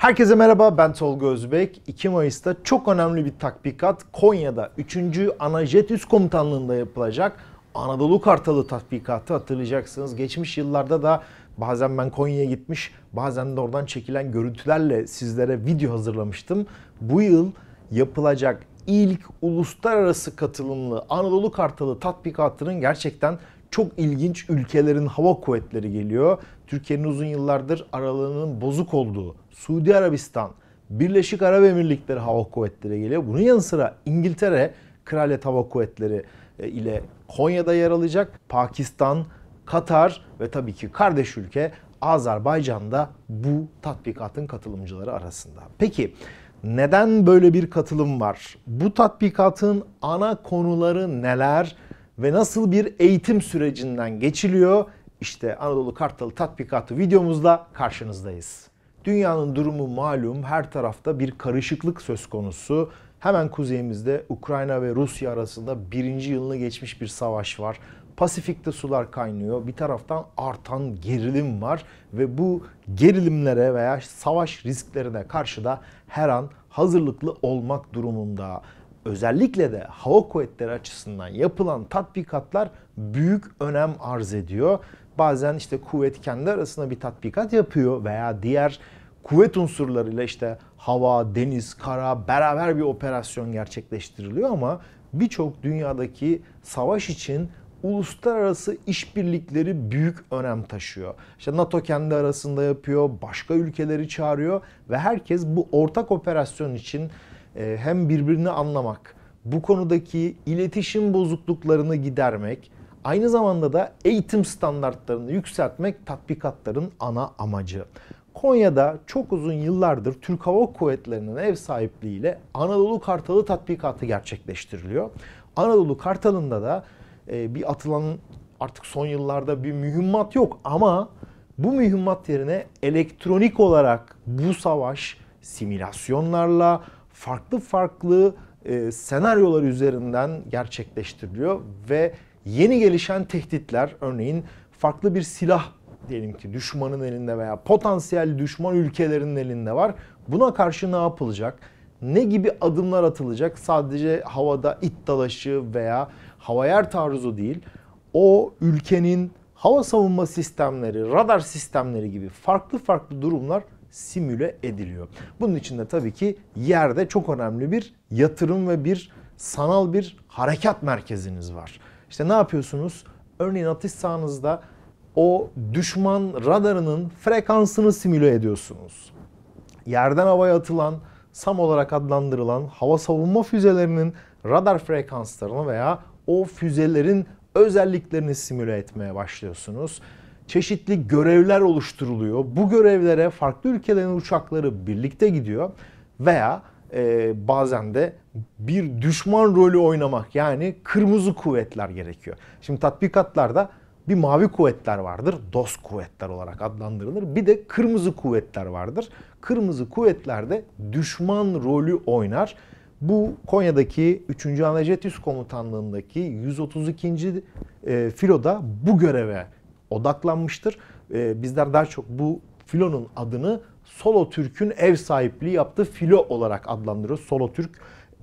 Herkese merhaba ben Tolga Özbek. 2 Mayıs'ta çok önemli bir tatbikat Konya'da 3. Anajet Üst Komutanlığı'nda yapılacak Anadolu Kartalı tatbikatı hatırlayacaksınız. Geçmiş yıllarda da bazen ben Konya'ya gitmiş bazen de oradan çekilen görüntülerle sizlere video hazırlamıştım. Bu yıl yapılacak ilk uluslararası katılımlı Anadolu Kartalı tatbikatının gerçekten çok ilginç ülkelerin hava kuvvetleri geliyor. Türkiye'nin uzun yıllardır aralığının bozuk olduğu Suudi Arabistan, Birleşik Arap Emirlikleri Hava Kuvvetleri geliyor. Bunun yanı sıra İngiltere Kraliyet Hava Kuvvetleri e, ile Konya'da yer alacak. Pakistan, Katar ve tabii ki kardeş ülke Azerbaycan'da bu tatbikatın katılımcıları arasında. Peki neden böyle bir katılım var? Bu tatbikatın ana konuları neler ve nasıl bir eğitim sürecinden geçiliyor? İşte Anadolu Kartalı tatbikatı videomuzda karşınızdayız. Dünyanın durumu malum her tarafta bir karışıklık söz konusu. Hemen kuzeyimizde Ukrayna ve Rusya arasında birinci yılını geçmiş bir savaş var. Pasifik'te sular kaynıyor. Bir taraftan artan gerilim var ve bu gerilimlere veya savaş risklerine karşı da her an hazırlıklı olmak durumunda. Özellikle de hava kuvvetleri açısından yapılan tatbikatlar büyük önem arz ediyor. Bazen işte kuvvet kendi arasında bir tatbikat yapıyor veya diğer kuvvet unsurlarıyla işte hava, deniz, kara beraber bir operasyon gerçekleştiriliyor ama birçok dünyadaki savaş için uluslararası işbirlikleri büyük önem taşıyor. İşte NATO kendi arasında yapıyor, başka ülkeleri çağırıyor ve herkes bu ortak operasyon için hem birbirini anlamak, bu konudaki iletişim bozukluklarını gidermek, aynı zamanda da eğitim standartlarını yükseltmek tatbikatların ana amacı. Konya'da çok uzun yıllardır Türk Hava Kuvvetleri'nin ev sahipliğiyle Anadolu Kartalı tatbikatı gerçekleştiriliyor. Anadolu Kartalı'nda da e, bir atılan artık son yıllarda bir mühimmat yok ama bu mühimmat yerine elektronik olarak bu savaş simülasyonlarla farklı farklı e, senaryolar üzerinden gerçekleştiriliyor ve yeni gelişen tehditler örneğin farklı bir silah diyelim ki düşmanın elinde veya potansiyel düşman ülkelerinin elinde var. Buna karşı ne yapılacak? Ne gibi adımlar atılacak? Sadece havada it dalaşı veya hava yer taarruzu değil. O ülkenin hava savunma sistemleri, radar sistemleri gibi farklı farklı durumlar simüle ediliyor. Bunun için de tabii ki yerde çok önemli bir yatırım ve bir sanal bir harekat merkeziniz var. İşte ne yapıyorsunuz? Örneğin atış sahanızda o düşman radarının frekansını simüle ediyorsunuz. Yerden havaya atılan, SAM olarak adlandırılan hava savunma füzelerinin radar frekanslarını veya o füzelerin özelliklerini simüle etmeye başlıyorsunuz. Çeşitli görevler oluşturuluyor. Bu görevlere farklı ülkelerin uçakları birlikte gidiyor veya e, bazen de bir düşman rolü oynamak yani kırmızı kuvvetler gerekiyor. Şimdi tatbikatlarda bir mavi kuvvetler vardır. DOS kuvvetler olarak adlandırılır. Bir de kırmızı kuvvetler vardır. Kırmızı kuvvetlerde düşman rolü oynar. Bu Konya'daki 3. Anajet Üst Komutanlığı'ndaki 132. E, filoda bu göreve odaklanmıştır. E, bizler daha çok bu filonun adını Solo Türk'ün ev sahipliği yaptığı filo olarak adlandırıyoruz. Solo Türk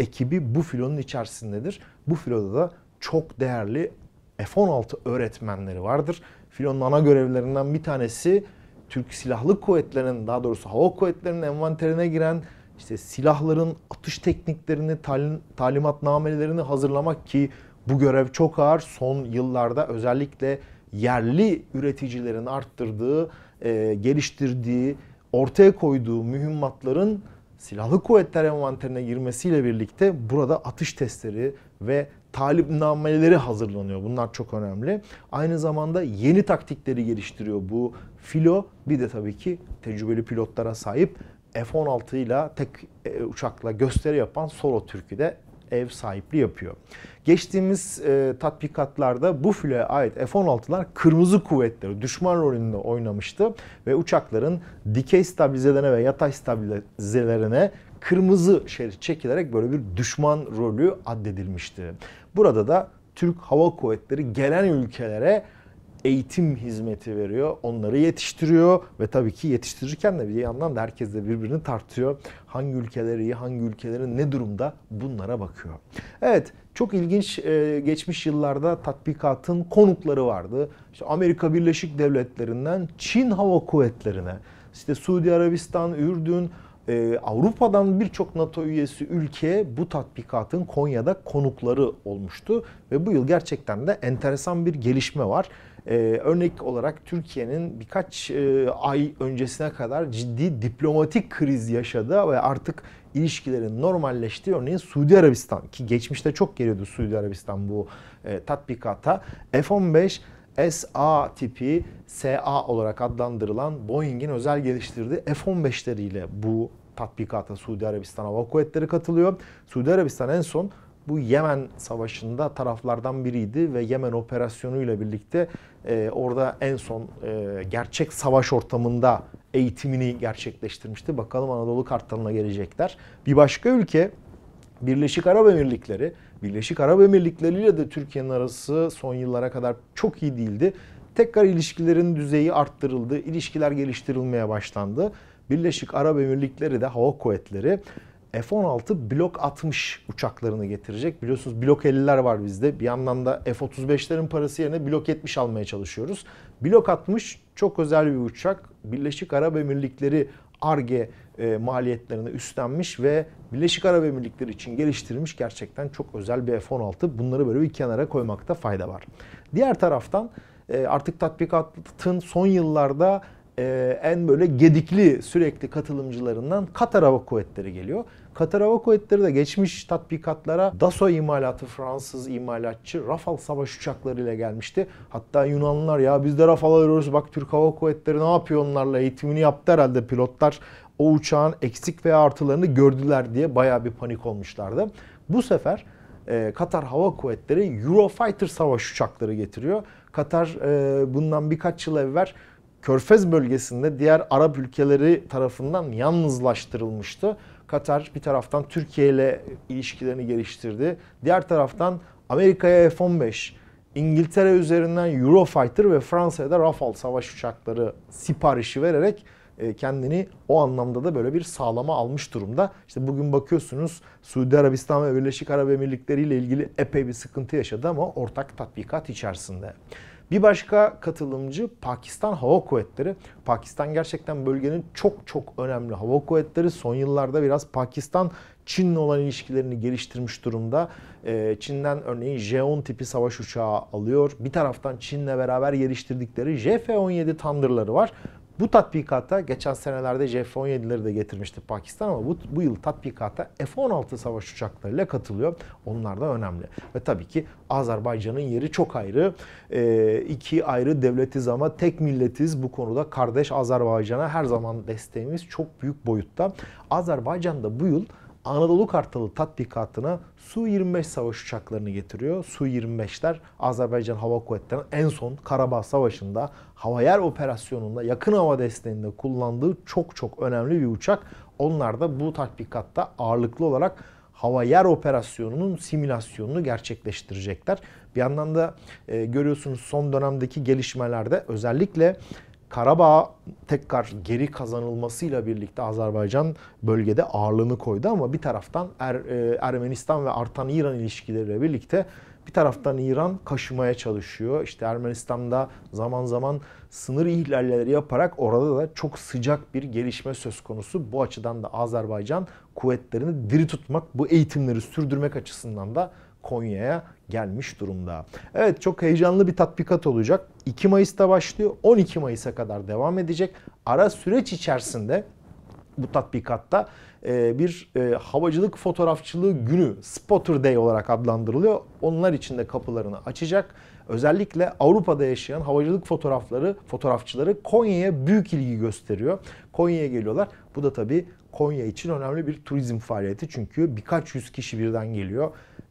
ekibi bu filonun içerisindedir. Bu filoda da çok değerli F-16 öğretmenleri vardır. Filonun ana görevlerinden bir tanesi Türk Silahlı Kuvvetleri'nin daha doğrusu hava kuvvetlerinin envanterine giren işte silahların atış tekniklerini, talim, talimatnamelerini hazırlamak ki bu görev çok ağır. Son yıllarda özellikle yerli üreticilerin arttırdığı, e, geliştirdiği, ortaya koyduğu mühimmatların silahlı kuvvetler envanterine girmesiyle birlikte burada atış testleri ve talimnameleri hazırlanıyor. Bunlar çok önemli. Aynı zamanda yeni taktikleri geliştiriyor bu filo. Bir de tabii ki tecrübeli pilotlara sahip F-16 ile tek e, uçakla gösteri yapan Solo Türk'ü de ev sahipliği yapıyor. Geçtiğimiz e, tatbikatlarda bu filoya ait F-16'lar kırmızı kuvvetleri düşman rolünde oynamıştı ve uçakların dikey stabilizelerine ve yatay stabilizelerine kırmızı şerit çekilerek böyle bir düşman rolü addedilmişti. Burada da Türk Hava Kuvvetleri gelen ülkelere eğitim hizmeti veriyor. Onları yetiştiriyor ve tabii ki yetiştirirken de bir yandan da herkes de birbirini tartıyor. Hangi ülkeler iyi, hangi ülkelerin ne durumda bunlara bakıyor. Evet çok ilginç e, geçmiş yıllarda tatbikatın konukları vardı. İşte Amerika Birleşik Devletleri'nden Çin Hava Kuvvetleri'ne, işte Suudi Arabistan, Ürdün, e, Avrupa'dan birçok NATO üyesi ülke bu tatbikatın Konya'da konukları olmuştu. Ve bu yıl gerçekten de enteresan bir gelişme var. Ee, örnek olarak Türkiye'nin birkaç e, ay öncesine kadar ciddi diplomatik kriz yaşadı ve artık ilişkilerin normalleştiği örneğin Suudi Arabistan ki geçmişte çok geliyordu Suudi Arabistan bu e, tatbikata F-15 SA tipi SA olarak adlandırılan Boeing'in özel geliştirdiği F-15'leriyle bu tatbikata Suudi Arabistan Hava Kuvvetleri katılıyor. Suudi Arabistan en son bu Yemen Savaşı'nda taraflardan biriydi ve Yemen operasyonu ile birlikte e, orada en son e, gerçek savaş ortamında eğitimini gerçekleştirmişti. Bakalım Anadolu Kartalı'na gelecekler. Bir başka ülke Birleşik Arap Emirlikleri. Birleşik Arap Emirlikleri ile de Türkiye'nin arası son yıllara kadar çok iyi değildi. Tekrar ilişkilerin düzeyi arttırıldı, ilişkiler geliştirilmeye başlandı. Birleşik Arap Emirlikleri de hava kuvvetleri F-16 Blok 60 uçaklarını getirecek. Biliyorsunuz Blok 50'ler var bizde. Bir yandan da F-35'lerin parası yerine Blok 70 almaya çalışıyoruz. Blok 60 çok özel bir uçak. Birleşik Arap Emirlikleri ARGE e, maliyetlerini üstlenmiş ve Birleşik Arap Emirlikleri için geliştirilmiş gerçekten çok özel bir F-16. Bunları böyle bir kenara koymakta fayda var. Diğer taraftan e, artık tatbikatın son yıllarda e, en böyle gedikli sürekli katılımcılarından Katar Hava Kuvvetleri geliyor. Katar Hava Kuvvetleri de geçmiş tatbikatlara Dassault imalatı Fransız imalatçı Rafale savaş uçakları ile gelmişti. Hatta Yunanlılar ya biz de Rafale arıyoruz bak Türk Hava Kuvvetleri ne yapıyor onlarla eğitimini yaptı herhalde pilotlar. O uçağın eksik veya artılarını gördüler diye baya bir panik olmuşlardı. Bu sefer e, Katar Hava Kuvvetleri Eurofighter savaş uçakları getiriyor. Katar e, bundan birkaç yıl evvel Körfez bölgesinde diğer Arap ülkeleri tarafından yalnızlaştırılmıştı. Katar bir taraftan Türkiye ile ilişkilerini geliştirdi. Diğer taraftan Amerika'ya F-15, İngiltere üzerinden Eurofighter ve Fransa'ya da Rafale savaş uçakları siparişi vererek e, kendini o anlamda da böyle bir sağlama almış durumda. İşte bugün bakıyorsunuz Suudi Arabistan ve Birleşik Arap Emirlikleri ile ilgili epey bir sıkıntı yaşadı ama ortak tatbikat içerisinde. Bir başka katılımcı Pakistan Hava Kuvvetleri. Pakistan gerçekten bölgenin çok çok önemli hava kuvvetleri. Son yıllarda biraz Pakistan Çin'le olan ilişkilerini geliştirmiş durumda. Ee, Çin'den örneğin J-10 tipi savaş uçağı alıyor. Bir taraftan Çin'le beraber geliştirdikleri JF-17 Thunder'ları var. Bu tatbikata geçen senelerde F-17'leri de getirmişti Pakistan ama bu, bu yıl tatbikata F-16 savaş uçaklarıyla katılıyor. Onlar da önemli. Ve tabii ki Azerbaycan'ın yeri çok ayrı. E, iki ayrı devletiz ama tek milletiz. Bu konuda kardeş Azerbaycan'a her zaman desteğimiz çok büyük boyutta. Azerbaycan bu yıl Anadolu Kartalı tatbikatına Su-25 savaş uçaklarını getiriyor. Su-25'ler Azerbaycan Hava Kuvvetleri'nin en son Karabağ Savaşı'nda hava yer operasyonunda yakın hava desteğinde kullandığı çok çok önemli bir uçak. Onlar da bu tatbikatta ağırlıklı olarak hava yer operasyonunun simülasyonunu gerçekleştirecekler. Bir yandan da e, görüyorsunuz son dönemdeki gelişmelerde özellikle Karabağ tekrar geri kazanılmasıyla birlikte Azerbaycan bölgede ağırlığını koydu ama bir taraftan er, e, Ermenistan ve artan İran ilişkileriyle birlikte bir taraftan İran kaşımaya çalışıyor. İşte Ermenistan'da zaman zaman sınır ihlalleri yaparak orada da çok sıcak bir gelişme söz konusu. Bu açıdan da Azerbaycan kuvvetlerini diri tutmak, bu eğitimleri sürdürmek açısından da Konya'ya gelmiş durumda. Evet çok heyecanlı bir tatbikat olacak. 2 Mayıs'ta başlıyor. 12 Mayıs'a kadar devam edecek. Ara süreç içerisinde bu tatbikatta e, bir e, havacılık fotoğrafçılığı günü Spotter Day olarak adlandırılıyor. Onlar için de kapılarını açacak. Özellikle Avrupa'da yaşayan havacılık fotoğrafları, fotoğrafçıları Konya'ya büyük ilgi gösteriyor. Konya'ya geliyorlar. Bu da tabii Konya için önemli bir turizm faaliyeti. Çünkü birkaç yüz kişi birden geliyor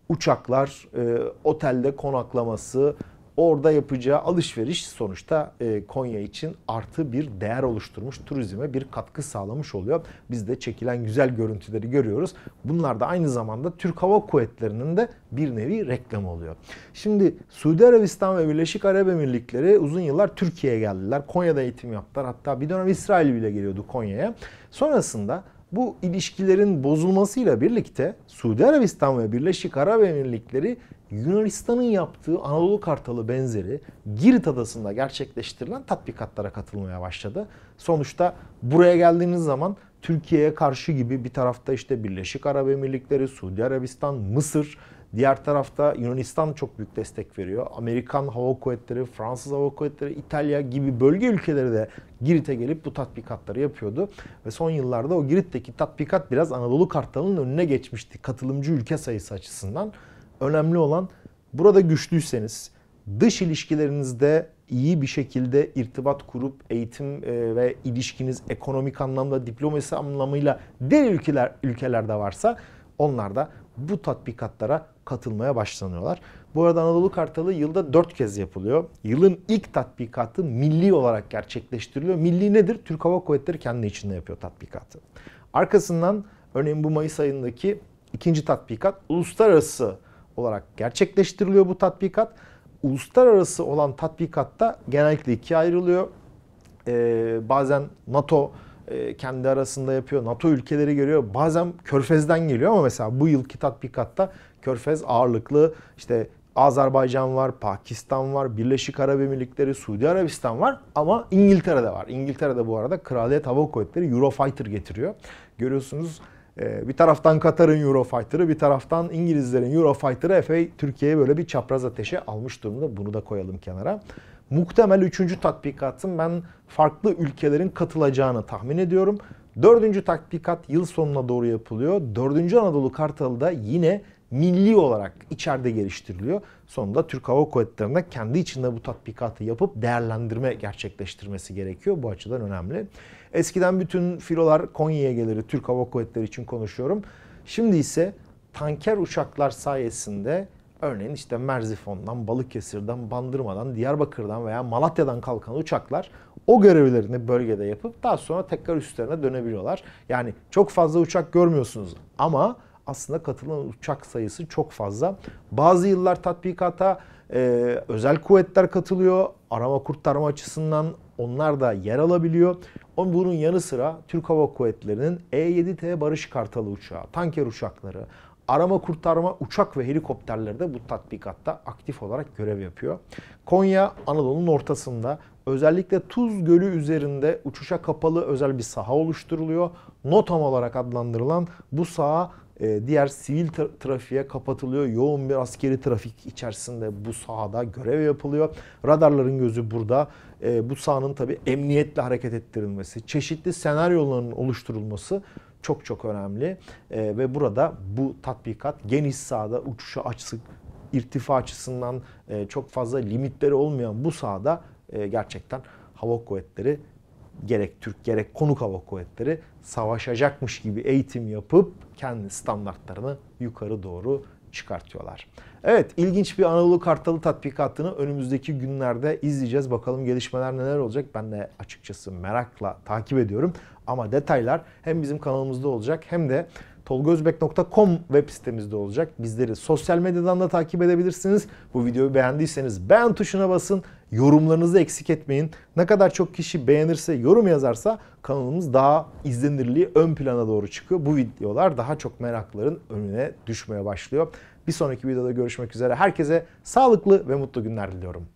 uçaklar, e, otelde konaklaması, orada yapacağı alışveriş sonuçta e, Konya için artı bir değer oluşturmuş, turizme bir katkı sağlamış oluyor. Biz de çekilen güzel görüntüleri görüyoruz. Bunlar da aynı zamanda Türk Hava Kuvvetleri'nin de bir nevi reklamı oluyor. Şimdi Suudi Arabistan ve Birleşik Arap Emirlikleri uzun yıllar Türkiye'ye geldiler. Konya'da eğitim yaptılar. Hatta bir dönem İsrail bile geliyordu Konya'ya. Sonrasında bu ilişkilerin bozulmasıyla birlikte Suudi Arabistan ve Birleşik Arap Emirlikleri Yunanistan'ın yaptığı Anadolu Kartalı benzeri Girit Adası'nda gerçekleştirilen tatbikatlara katılmaya başladı. Sonuçta buraya geldiğiniz zaman Türkiye'ye karşı gibi bir tarafta işte Birleşik Arap Emirlikleri, Suudi Arabistan, Mısır, Diğer tarafta Yunanistan çok büyük destek veriyor. Amerikan Hava Kuvvetleri, Fransız Hava Kuvvetleri, İtalya gibi bölge ülkeleri de Girit'e gelip bu tatbikatları yapıyordu. Ve son yıllarda o Girit'teki tatbikat biraz Anadolu Kartalı'nın önüne geçmişti katılımcı ülke sayısı açısından. Önemli olan burada güçlüyseniz, dış ilişkilerinizde iyi bir şekilde irtibat kurup eğitim e, ve ilişkiniz ekonomik anlamda, diplomasi anlamıyla diğer ülkeler ülkelerde varsa onlar da bu tatbikatlara katılmaya başlanıyorlar. Bu arada Anadolu Kartalı yılda 4 kez yapılıyor. Yılın ilk tatbikatı milli olarak gerçekleştiriliyor. Milli nedir? Türk Hava Kuvvetleri kendi içinde yapıyor tatbikatı. Arkasından örneğin bu Mayıs ayındaki ikinci tatbikat uluslararası olarak gerçekleştiriliyor bu tatbikat. Uluslararası olan tatbikatta genellikle ikiye ayrılıyor. Ee, bazen NATO e, kendi arasında yapıyor. NATO ülkeleri geliyor. Bazen Körfez'den geliyor ama mesela bu yılki tatbikatta Körfez ağırlıklı işte Azerbaycan var, Pakistan var, Birleşik Arap Emirlikleri, Suudi Arabistan var ama İngiltere'de var. İngiltere'de bu arada Kraliyet Hava Kuvvetleri Eurofighter getiriyor. Görüyorsunuz e, bir taraftan Katar'ın Eurofighter'ı, bir taraftan İngilizlerin Eurofighter'ı epey Türkiye'ye böyle bir çapraz ateşe almış durumda. Bunu da koyalım kenara. Muhtemel üçüncü tatbikatın ben farklı ülkelerin katılacağını tahmin ediyorum. Dördüncü tatbikat yıl sonuna doğru yapılıyor. Dördüncü Anadolu Kartalı da yine milli olarak içeride geliştiriliyor. Sonunda Türk Hava Kuvvetleri'nde kendi içinde bu tatbikatı yapıp değerlendirme gerçekleştirmesi gerekiyor. Bu açıdan önemli. Eskiden bütün filolar Konya'ya gelir Türk Hava Kuvvetleri için konuşuyorum. Şimdi ise tanker uçaklar sayesinde Örneğin işte Merzifon'dan, Balıkesir'den, Bandırma'dan, Diyarbakır'dan veya Malatya'dan kalkan uçaklar o görevlerini bölgede yapıp daha sonra tekrar üstlerine dönebiliyorlar. Yani çok fazla uçak görmüyorsunuz ama aslında katılan uçak sayısı çok fazla. Bazı yıllar tatbikata e, özel kuvvetler katılıyor. Arama kurtarma açısından onlar da yer alabiliyor. Bunun yanı sıra Türk Hava Kuvvetleri'nin E-7T Barış Kartalı uçağı, tanker uçakları, arama kurtarma uçak ve helikopterleri de bu tatbikatta aktif olarak görev yapıyor. Konya Anadolu'nun ortasında özellikle Tuz Gölü üzerinde uçuşa kapalı özel bir saha oluşturuluyor. NOTAM olarak adlandırılan bu saha e, diğer sivil trafiğe kapatılıyor. Yoğun bir askeri trafik içerisinde bu sahada görev yapılıyor. Radarların gözü burada. E, bu sahanın tabi emniyetle hareket ettirilmesi, çeşitli senaryoların oluşturulması çok çok önemli. E, ve burada bu tatbikat geniş sahada uçuşa açısı, irtifa açısından e, çok fazla limitleri olmayan bu sahada e, gerçekten hava kuvvetleri gerek Türk gerek konuk hava kuvvetleri savaşacakmış gibi eğitim yapıp kendi standartlarını yukarı doğru çıkartıyorlar. Evet ilginç bir Anadolu Kartalı tatbikatını önümüzdeki günlerde izleyeceğiz. Bakalım gelişmeler neler olacak ben de açıkçası merakla takip ediyorum. Ama detaylar hem bizim kanalımızda olacak hem de tolgozbek.com web sitemizde olacak. Bizleri sosyal medyadan da takip edebilirsiniz. Bu videoyu beğendiyseniz beğen tuşuna basın. Yorumlarınızı eksik etmeyin. Ne kadar çok kişi beğenirse, yorum yazarsa kanalımız daha izlenirliği ön plana doğru çıkıyor. Bu videolar daha çok merakların önüne düşmeye başlıyor. Bir sonraki videoda görüşmek üzere. Herkese sağlıklı ve mutlu günler diliyorum.